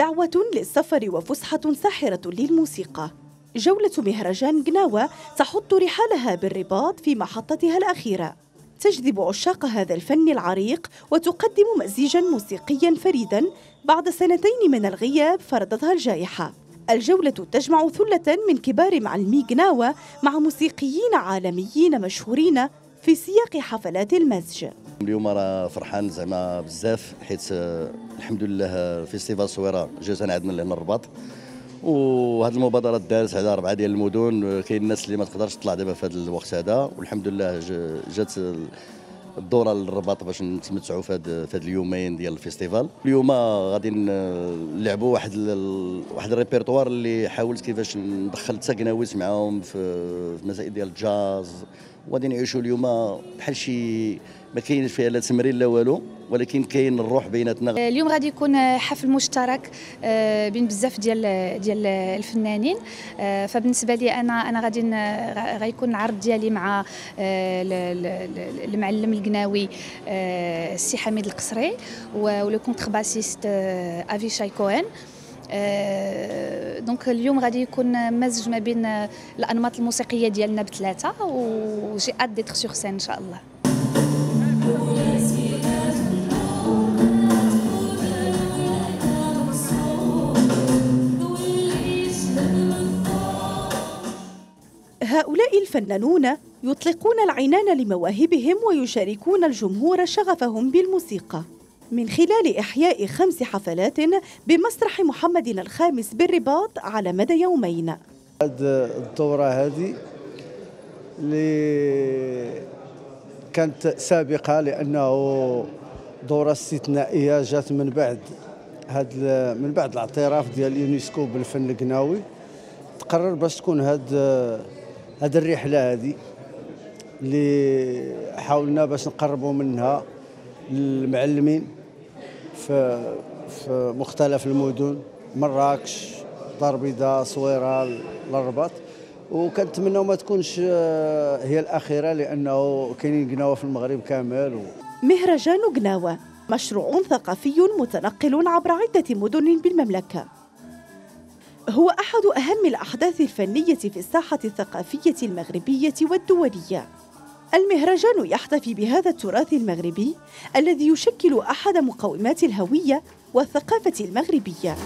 رحلة للسفر وفسحة ساحرة للموسيقى. جولة مهرجان قناوة تحط رحالها بالرباط في محطتها الأخيرة. تجذب عشاق هذا الفن العريق وتقدم مزيجا موسيقيا فريدا بعد سنتين من الغياب فرضتها الجائحة. الجولة تجمع ثلة من كبار معلمي قناوة مع موسيقيين عالميين مشهورين في سياق حفلات المزج. اليوم راه فرحان زعما بزاف حيت الحمد لله festival صويرة جات عندنا لهنا الرباط. وهذه المبادرات دارت على اربعه ديال المدن كاين الناس اللي ما تقدرش تطلع دابا في هذا الوقت هذا. والحمد لله جات الدورة للرباط باش نتمتعوا في في هاد اليومين ديال ال festival. اليوم غادي نلعبوا واحد واحد الريبرتوار اللي حاولت كيفاش ندخل حتى قناويت معاهم في مسائل ديال الجاز. وغادي نعيشوا اليوم بحال شي ما كاينش فيها لا تمرين لا والو ولكن كاين الروح بيناتنا. اليوم غادي يكون حفل مشترك آه، بين بزاف ديال ديال الفنانين. آه، فبالنسبة لي أنا أنا غادي غيكون العرض ديالي مع آه، المعلم القناوي السي حميد القصري و le contrebassiste Avishai Cohen donc اليوم غادي يكون مزج ما بين الأنماط الموسيقية ديالنا بثلاثة وجي اد ديتر سور سين إن شاء الله. هؤلاء الفنانون يطلقون العنان لمواهبهم ويشاركون الجمهور شغفهم بالموسيقى. من خلال إحياء خمس حفلات بمسرح محمد الخامس بالرباط على مدى يومين. هذه الدورة هذه اللي كانت سابقة لأنه دورة استثنائية جات من بعد هاد من بعد الاعتراف ديال اليونسكو بالفن القناوي. تقرر باش تكون هاد هاد الرحلة هذه اللي حاولنا باش نقربوا منها للمعلمين في في مختلف المدن مراكش دار بيضاء صويره الرباط وكنتمناو ما تكونش آه، هي الأخيرة لأنه كاينين قناوة في المغرب كامل و... مهرجان قناوة مشروع ثقافي متنقل عبر عدة مدن بالمملكة. هو أحد أهم الأحداث الفنية في الساحة الثقافية المغربية والدولية. المهرجان يحتفي بهذا التراث المغربي الذي يشكل أحد مقومات الهوية والثقافة المغربية.